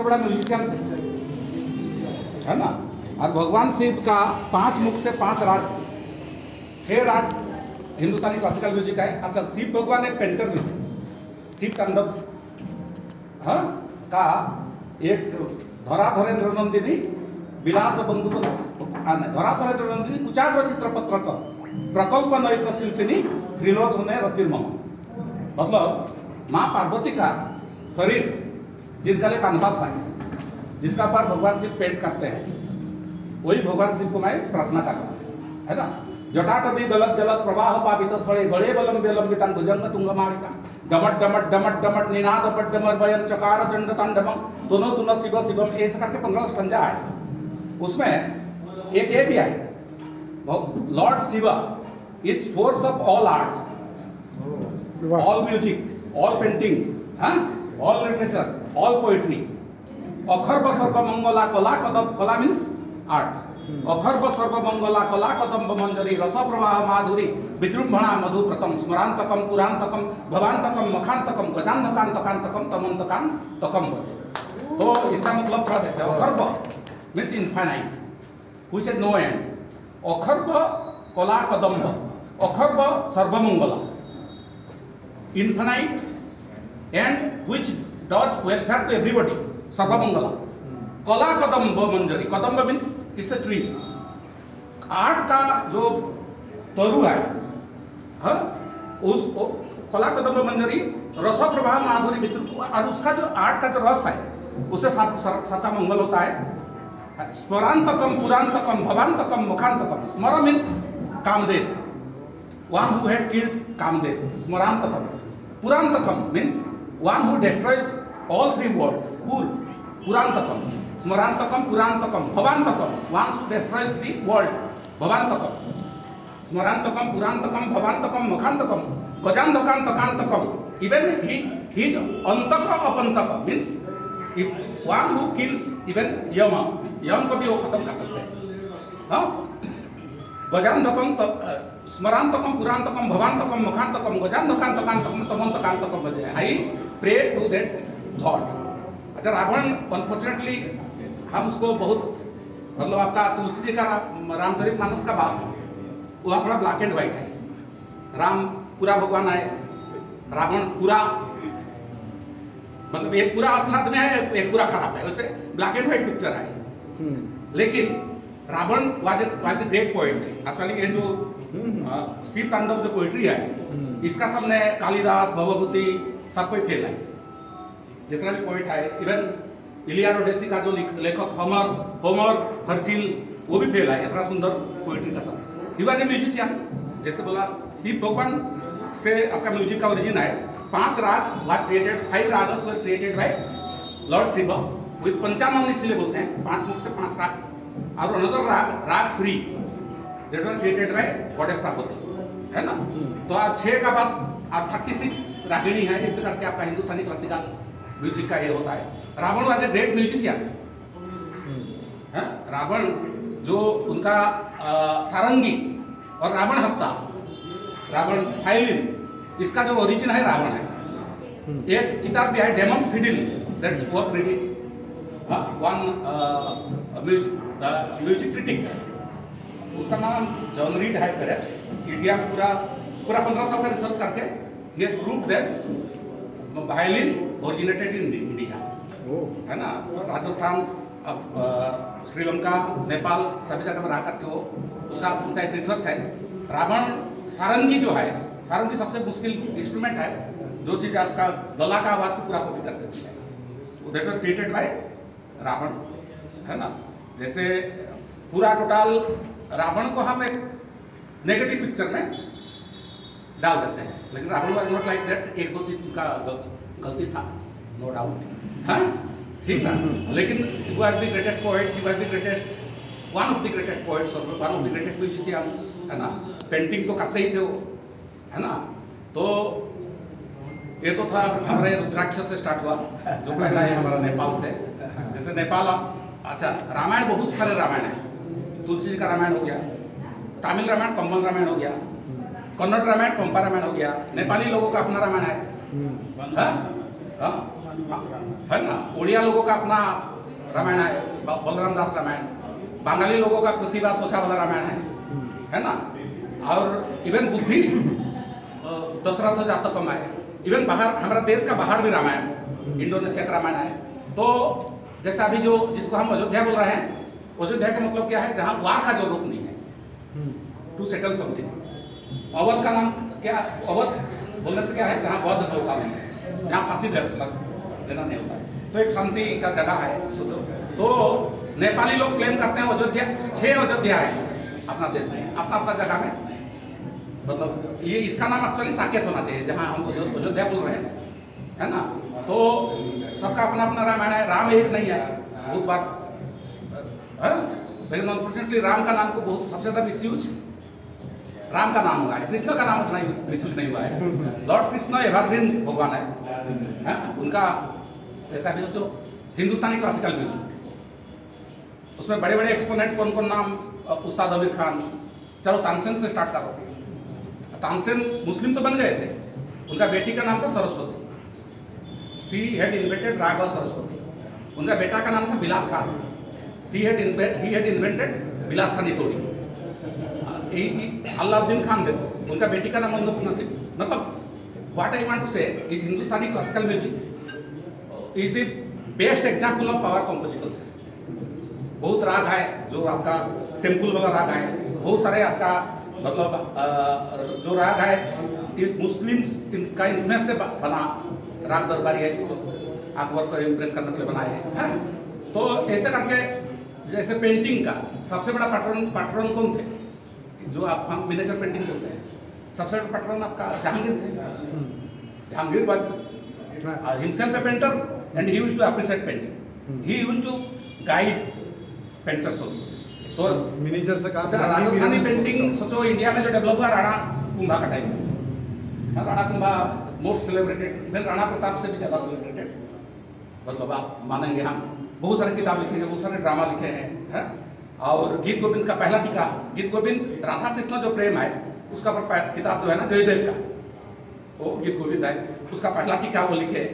सबसे बड़ा म्यूजिशियन थे है ना? और भगवान शिव का पाँच मुख से पाँच राग, छह राग हिंदुस्तानी क्लासिकल म्यूज़िक है। अच्छा शिव भगवान एक पेंटर भी थे शिव तांडव हाँ? का एक धराधरेन्द्र नंदिनी, विलास बंधु धरा नंदिनी, कुचाग्र चित्रपत्र का, प्रकल्प नैक शिल्पिनी, त्रिलोचने रतिर्मम। मतलब माँ पार्वती का शरीर जिनका लिए कानवास है जिसका पर भगवान शिव पेंट करते हैं वही भगवान शिव को मैं प्रार्थना कर रहा हूँ है ना? जटाटवी गलत जलत प्रवाह पावित स्थले गड़े बलम बेलंबितान भुजंग तुंग मालिका डमट डमट डमट डमट निनाद बट डमर वयम चकार चंड तांडवम दोनों तुन शिव शिवम ऐसे करके पंद्रह स्कंजा है उसमें एक ये भी है lord Shiva it's force of all arts all music all painting all huh? All literature, all poetry. अखर्ब सर्वमंगला कला कदम कला मीन्स आर्ट अखर्ब सर्वमंगला कला कदम्ब मंजरी रस प्रवाह माधुरी विजृंभणा मधुप्रतम स्मरांतकम पुरांतकम भवांतकम मखांतकम गजांधकांतकांतकम तमंतकांतकम बजे तो इसका मतलब थोड़ा देते अखर्ब means infinite which is no end. अखर्ब कला कदम्ब अखर्ब Sarvamangala infinite and which does welfare to everybody. Sarvamangala कला कदम्ब मंजरी कदम्ब means it's a tree art का जो तरु है हाँ? उस कला कदम्ब मंजरी रस प्रवाह माधुरी मित्र और उसका जो आर्ट का जो रस है उससे सबका मंगल होता है। स्मरांतकम पुरांतकम भवांतकम मुखांतकम। स्मर means Kamdev. one who had killed Kamdev, Smarantakam. Purantakam means one who destroys all three world पुर पुरातकम स्मरातकम पुरातकम भवांतकम one who destroys the world भवांतकम स्मरातकम पुरातकम भवांतकम मखातकम गजांतकांतकांतकम इवेन ही हिज अंतक अपंतक means one who kills even Yama Yama को भी वो खत्म कर सकते हैं गजांधकम स्मरातकम पुरातकम भवांतकम मुखातकम गजांधकांतकांतकम तमंतकांतकम बजे I pray to that lord अच्छा रावण अनफॉर्चुनेटली हम उसको बहुत मतलब आपका तुलसी जी का रामचरित मानस का भाव वो थोड़ा ब्लैक एंड व्हाइट है। राम पूरा भगवान आए। रावण पूरा मतलब एक पूरा अच्छा आदमी है एक पूरा खराब है। वैसे ब्लैक एंड व्हाइट पिक्चर है। लेकिन Ravan was was the great poet actually ये जो शिव तांडव जो पोइट्री है इसका सबने कालिदास भवभूति सब कोई फेल है जितना भी पोइट है इवन इलियाड ओडेसी का जो लेखक होमर होमर हर्जिल वो भी फेल है इतना सुंदर पोइट्री का सब ही वाज ए म्यूजिशियन जैसे बोला शिव भगवान से आपका म्यूज़िक का ओरिजिन है पाँच राग was created five ragas were created by lord Shiv with Panchanan इसलिए बोलते हैं. पाँच मुख से पाँच राग. और another raga raga Shri. Created by goddess Parvati है ना? तो आज छः का बाद थर्टी सिक्स रागिणी है इसे करके आपका हिंदुस्तानी क्लासिकल म्यूज़िक का ये होता है। Ravan was a great musician Ravan जो उनका आ, सारंगी और रावण हत्ता रावण फाइलिन इसका जो ओरिजिन है रावण है। एक किताब भी है demons fiddle that's worth reading one music critic उसका नाम जॉन रीड है इंडिया में पूरा पूरा पंद्रह साल का रिसर्च करके ही has prove that violin originated in India है ना? राजस्थान अब श्रीलंका नेपाल सभी जगह में रह करके वो उसका उनका एक रिसर्च है। रावण सारंगी जो है सारंगी सबसे मुश्किल इंस्ट्रूमेंट है जो चीज़ आपका गला का आवाज़ को पूरा कॉपी कर देती है। That was created by Ravan है ना? जैसे पूरा टोटल रावण को हम एक नेगेटिव पिक्चर में डाल देते हैं। लेकिन Ravan was not like that एक दो चीज़ उनका गलती था। नो डाउट हाँ? ठीक ना? लेकिन he was the greatest poet he was the greatest one of the greatest poets और one of the greatest musician है ना? पेंटिंग तो करते ही थे वो, है ना? तो ये तो था, हमारे रुद्राक्ष से स्टार्ट हुआ, जो पहला है हमारा नेपाल से। जैसे नेपाल अच्छा रामायण, बहुत सारे रामायण है। तुलसी का रामायण हो गया, तमिल रामायण कम्बल रामायण हो गया। कन्नड़ रामायण पंपा रामायण हो गया। नेपाली लोगों का अपना रामायण है। हाँ? हाँ? है ना? उड़िया लोगों का अपना रामायण है। बलराम दास रामायण। बंगाली लोगों का प्रतिभा सोचा वाला रामायण है। है ना? और इवन बुद्धिस्ट दशरथ जातकम है। इवन बाहर हमारा देश का बाहर भी रामायण इंडोनेशिया का रामायण है। तो जैसे अभी जो जिसको हम अयोध्या बोल रहे हैं अयोध्या का मतलब क्या है? जहाँ वार का ज़रूरत नहीं है। टू सेटल समथिंग अवध का नाम क्या? अवध? बोलने से क्या है? जहाँ बौद्ध होता नहीं है। जहाँ फांसी देना नहीं होता। है तो एक शांति का जगह है, सोचो। तो नेपाली लोग क्लेम करते हैं अयोध्या, छह अयोध्या है अपना देश में। अपना अपना जगह में। मतलब ये इसका नाम एक्चुअली साकेत होना चाहिए, जहाँ हम अयोध्या बोल रहे हैं। है ना? तो सबका अपना अपना रामायण है। राम एक नहीं है। बहुत बार, है? लेकिन अनफॉर्चुनेटली राम का नाम को बहुत, सबसे ज़्यादा मिसयूज राम का नाम हुआ है, कृष्ण का नाम उतना मिसयूज नहीं हुआ है। लॉर्ड कृष्ण एवरग्रीन भगवान है है? उनका, जैसा भी सोचो हिंदुस्तानी क्लासिकल म्यूज़िक उसमें बड़े बड़े एक्सपोनेंट कौन कौन नाम उस्ताद अमीर खान। चलो, तानसेन से स्टार्ट करो। तानसेन मुस्लिम तो बन गए थे। उनका बेटी का नाम था Saraswati. She had invented Raghav Saraswati. उनका बेटा का नाम था Bilas Khan she had he invented Bilas Khan इतोड़ी Allauddin Khan थे, उनका बेटी का नाम अन्नपूर्णा देवी मतलब what I want to say is Hindustani classical music is the best example of power कंपोजिटल्स बहुत राग है जो आपका टेंपल वाला राग है बहुत सारे आपका मतलब जो राग है मुस्लिम का इन्फ्लुएंस से बना, राग दरबारी है, जो अकबर को इम्प्रेस करने के लिए बनाए हैं हैं? तो ऐसे करके, जैसे पेंटिंग का, सबसे बड़ा पैटर्न पैटर्न कौन थे? जो आप हम मिनेचर पेंटिंग बोलते हैं सबसे बड़ा पैटर्न आपका जहांगीर थे Jahangir was himself a painter and he used to appreciate painting. He used to guide painters also. तो मिनीचर से अच्छा, कहा राजस्थानी पेंटिंग सोचो इंडिया में जो डेवलप हुआ राणा कुंभा का टाइम में हाँ, Rana Kumbha most celebrated even Rana Pratap से भी ज़्यादा सेलिब्रेटेड मतलब आप मानेंगे हम बहुत सारे किताब लिखे हैं बहुत सारे ड्रामा लिखे हैं है? और गीत गोविंद का पहला टीका, गीत गोविंद, राधा कृष्ण जो प्रेम है, उसका पर किताब जो है ना, जयदेव का। वो गीत गोविंद है, उसका पहला टीका वो लिखे।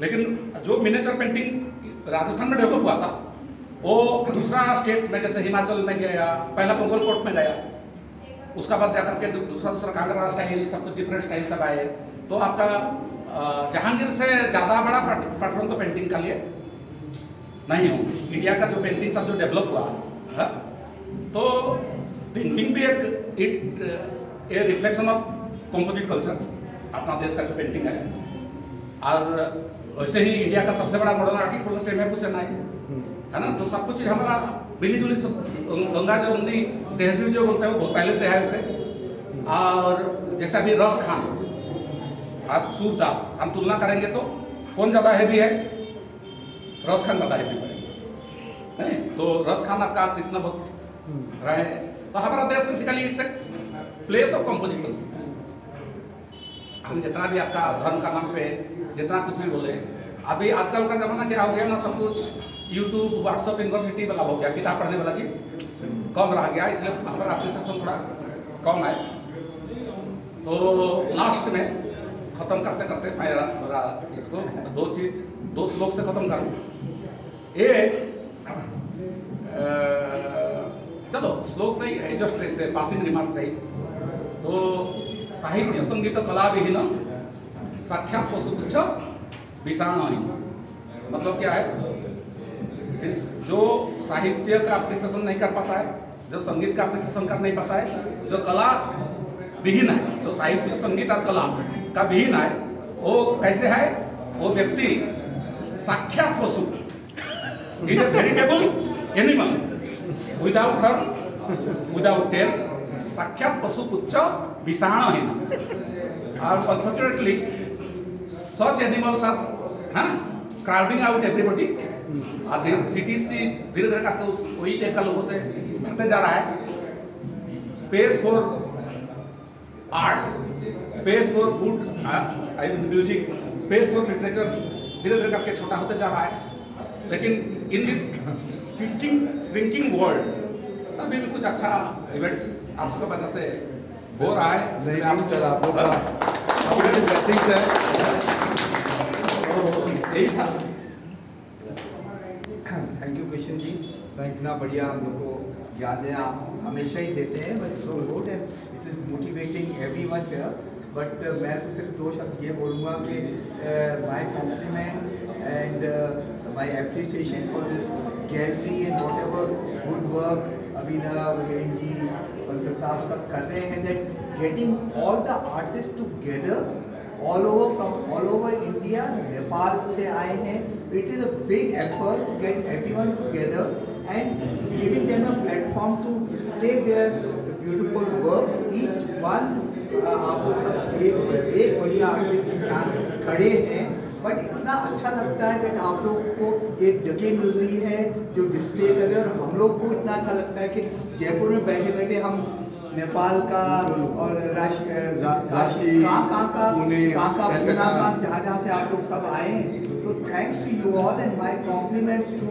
लेकिन जो मिनेचर पेंटिंग राजस्थान में डेवलप हुआ था, वो दूसरा स्टेट्स में, जैसे हिमाचल में गया, पहला पोंगल कोट में गया। उसका बाद जाकर के दूसरा दूसरा कांगड़ा स्टाइल सब कुछ डिफरेंट स्टाइल सब आए। तो आपका जहांगीर से ज़्यादा बड़ा पैटर्न तो पेंटिंग का लिए नहीं हो। इंडिया का जो पेंटिंग सब जो डेवलप हुआ तो पेंटिंग भी एक it a reflection of composite culture अपना देश का जो पेंटिंग है। और वैसे ही इंडिया का सबसे बड़ा मॉडर्न आर्टिस्ट बोलने से हुसैन है है ना? तो सब कुछ हमारा मिली जुली सब, गंगा जमुनी तहजीब जो बोलते हैं, वो बहुत पहले से है उसे और जैसे अभी रस खान, आप सूरदास, हम तुलना करेंगे तो कौन ज़्यादा हैवी है? रस खान ज़्यादा हैवी नहीं तो रस खान आपका कृष्ण भक्त रहे तो हमारा देश बेसिकली इट्स प्लेस ऑफ़ कंपोजिटल्स हम जितना भी आपका धर्म का नाम पे जितना कुछ भी बोले अभी आजकल का जमाना क्या हो गया ना सब कुछ यूट्यूब व्हाट्सअप यूनिवर्सिटी वाला हो गया किताब पढ़ने वाला चीज़ कम रह गया इसलिए हमारा अप्रिसिएशन थोड़ा कम है। तो लास्ट में खत्म करते करते मैं मेरा इसको दो चीज़ दो श्लोक से खत्म करूँ। एक चलो, श्लोक नहीं है जस्ट ऐसे पासिंग रिमार्क नहीं। तो साहित्य, संगीत, कला विहीन साक्षात पशुपुच्छ विषाणहीन मतलब क्या है? जो साहित्य का अप्रिसिएशन नहीं कर पाता है, जो संगीत का अप्रिसिएशन कर नहीं पाता है, जो कला विहीन है, जो साहित्य, संगीत और कला का विहीन है, वो कैसे है? वो व्यक्ति साक्षात पशु। Veritable animal without her without tail साक्षात पशु पुच्छ विषाणहीन और unfortunately such animals are huh, crowding out everybody. और सिटीज़ से धीरे धीरे करके उस वही टाइप का लोगों से भरते जा रहा है। Space for art space for good I music space for literature धीरे धीरे करके छोटा होते जा रहा है। लेकिन इन दिस स्विंकिंग स्विंकिंग वर्ल्ड अभी भी कुछ अच्छा इवेंट्स आप सबके वजह से हो रहा है नहीं नहीं सर आप लोग हाँ? का है यही था। थैंक यू किशन जी इतना बढ़िया हम लोग को यादें आप हमेशा ही देते हैं but so good and it is motivating everyone but मैं तो सिर्फ़ दो शब्द ये बोलूँगा कि my compliments and for this gallery and whatever good work Abhinav हेन जी बंसल साहब सब कर रहे हैं that getting all the artist together all over from all over India Nepal से आए हैं it is a big effort to get everyone together and giving them a platform to display their beautiful work. Each one आप लोग सब एक से एक बढ़िया आर्टिस्ट यहाँ खड़े हैं बट इतना अच्छा लगता है कि आप लोग को एक जगह मिल रही है जो डिस्प्ले कर रहे हैं और हम लोग को इतना अच्छा लगता है कि जयपुर में बैठे बैठे हम नेपाल का और राशि कहाँ कहाँ का कहाँ का पूना का जहाँ जहाँ से आप लोग सब आए तो thanks to you all and my compliments to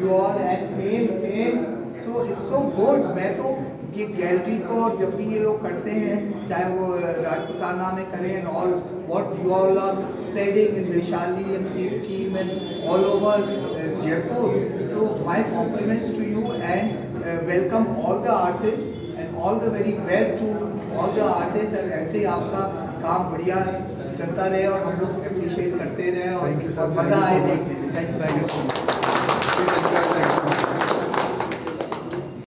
you all and fame fame so it's so good मैं तो ये गैलरी को जब भी ये लोग करते हैं चाहे वो राजपुताना में करें and all what you all are spreading in Vaishali and C scheme and all over uh, Jaipur. So my compliments to you and uh, welcome all the artists and all the very best to all the artists and ऐसे आपका काम बढ़िया चलता रहे और हम लोग appreciate करते रहे और मज़ा आए देखने में थैंक यू सो मच